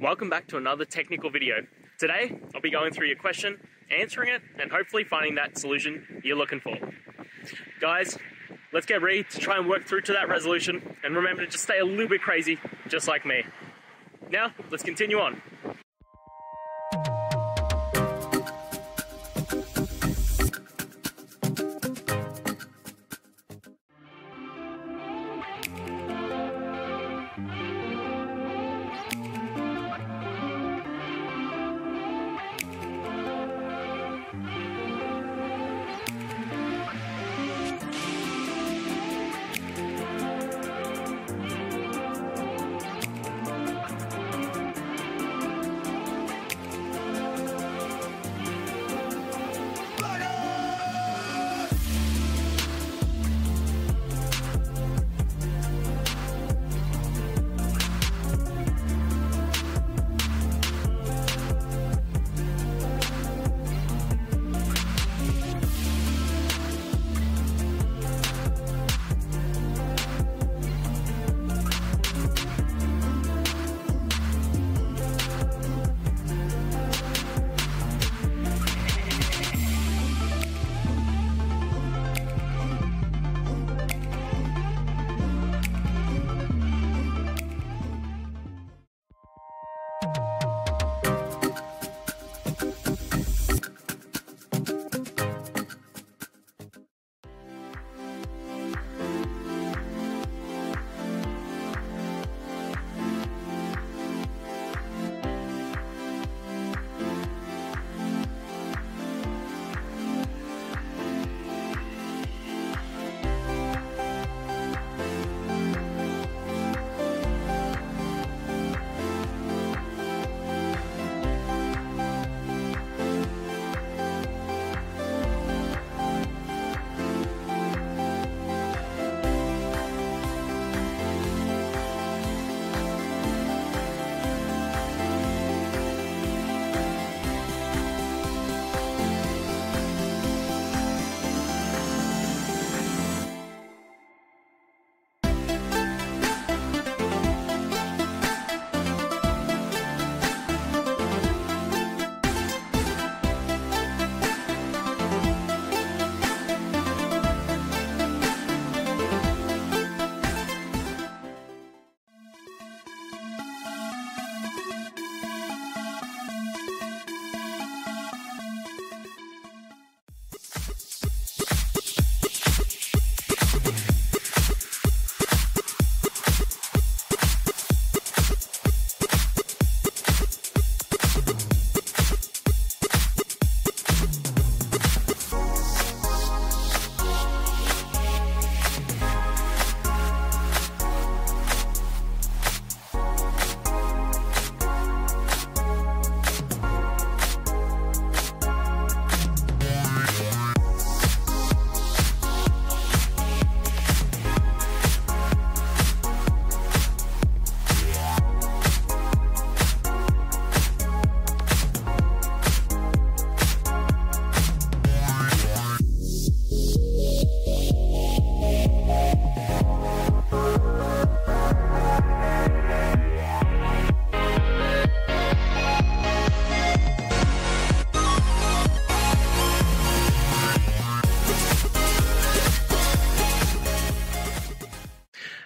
Welcome back to another technical video. Today, I'll be going through your question, answering it, and hopefully finding that solution you're looking for. Guys, let's get ready to try and work through to that resolution, and remember to just stay a little bit crazy, just like me. Now, let's continue on.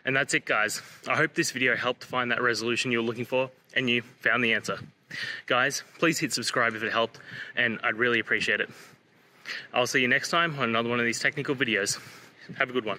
And that's it, guys. I hope this video helped find that resolution you were looking for and you found the answer. Guys, please hit subscribe if it helped, and I'd really appreciate it. I'll see you next time on another one of these technical videos. Have a good one.